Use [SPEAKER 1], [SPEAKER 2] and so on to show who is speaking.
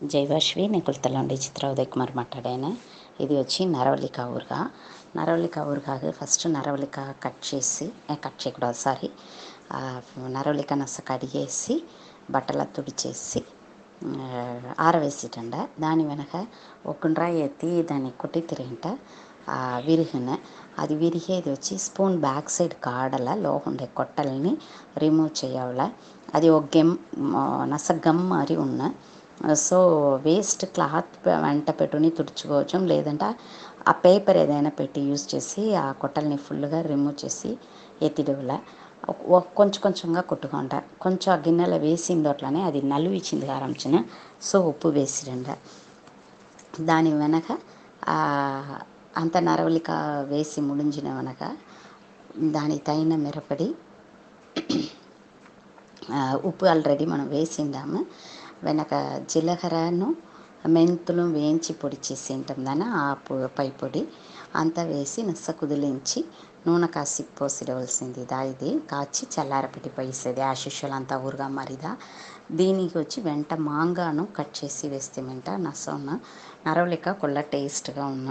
[SPEAKER 1] ಜೈವಾಶ್ವಿ ನೆಕುಳ್ತಲ್ಲೊಂಡಿ చిత్ర ಉದಯ್ ಕುಮಾರ್ ಮಾತಾಡೇನೆ ఇది వచ్చి నరవలిక ఊరుగా. నరవలిక ఊరుగా ఫస్ట్ నరవలిక కట్ చేసి కట్ చేయకూడదు సారీ. నరవలిక నస కడిగేసి బట్టల తుడిచేసి ఆరవేసిటండ దాని వెనక ఒక్కరాయి ఎత్తి దాన్ని కొట్టితిరేంట విరిగిన అది విరిగేది వచ్చి స్పూన్ బ్యాక్ సైడ్ కాడల లోకుండే కొట్టల్ని రిమూవ్ చేయవల. అది ఒక గెమ్ నస గమ్ మరి ఉన్న సో వేస్ట్ క్లాత్ వెంట పెట్టుని తుడుచుకోవచ్చు. లేదంటే ఆ పేపర్ ఏదైనా పెట్టి యూస్ చేసి ఆ కొట్టల్ని ఫుల్గా రిమూవ్ చేసి ఎత్తిడవుల. కొంచెం కొంచెంగా కొట్టుకుంటా. కొంచెం ఆ గిన్నెలో వేసింది అట్లనే అది నలువిచ్చింది ఆరంచిన సో ఉప్పు వేసిరండ దాని వెనక అంత నరవలిక వేసి ముడించిన వెనక దాని తైన మిరపడి ఉప్పు ఆల్రెడీ మనం వేసిండాము వెనక జీలకర్రను మెంతులు వేయించి పొడి చేసి ఉంటాం దాన్ని ఆ పై పొడి. అంతా వేసి నస్స కుదిలించి నూనె కాసి పోసిడవలసింది దా ఇది కాచి చల్లారపెట్టి పోయిస్తుంది. ఆ శిష్యులు అంతా ఊరుగా మరిదా. దీనికి వచ్చి వెంట మాంగాను కట్ చేసి వేస్తే వెంట నస ఉన్న నరవలేక కొల్ల టేస్ట్గా ఉన్న